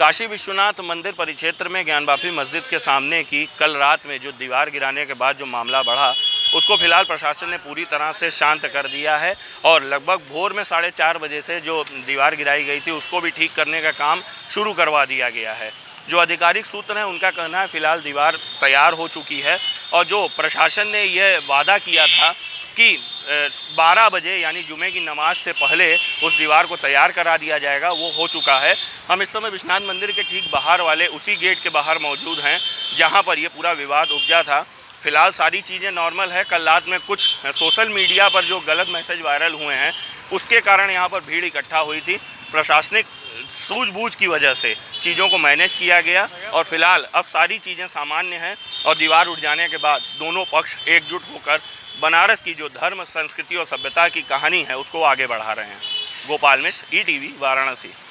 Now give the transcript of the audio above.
काशी विश्वनाथ मंदिर परिक्षेत्र में ज्ञानवापी मस्जिद के सामने की कल रात में जो दीवार गिराने के बाद जो मामला बढ़ा, उसको फ़िलहाल प्रशासन ने पूरी तरह से शांत कर दिया है और लगभग भोर में साढ़े चार बजे से जो दीवार गिराई गई थी, उसको भी ठीक करने का काम शुरू करवा दिया गया है। जो आधिकारिक सूत्र हैं, उनका कहना है, फ़िलहाल दीवार तैयार हो चुकी है और जो प्रशासन ने यह वादा किया था कि 12 बजे यानी जुमे की नमाज़ से पहले उस दीवार को तैयार करा दिया जाएगा, वो हो चुका है। हम इस समय विश्वनाथ मंदिर के ठीक बाहर वाले उसी गेट के बाहर मौजूद हैं, जहाँ पर ये पूरा विवाद उपजा था। फ़िलहाल सारी चीज़ें नॉर्मल है, कल रात में कुछ सोशल मीडिया पर जो गलत मैसेज वायरल हुए हैं, उसके कारण यहाँ पर भीड़ इकट्ठा हुई थी। प्रशासनिक सूझबूझ की वजह से चीज़ों को मैनेज किया गया और फ़िलहाल अब सारी चीज़ें सामान्य हैं और दीवार उठ जाने के बाद दोनों पक्ष एकजुट होकर बनारस की जो धर्म, संस्कृति और सभ्यता की कहानी है, उसको आगे बढ़ा रहे हैं। गोपाल मिश्र ईटीवी वाराणसी।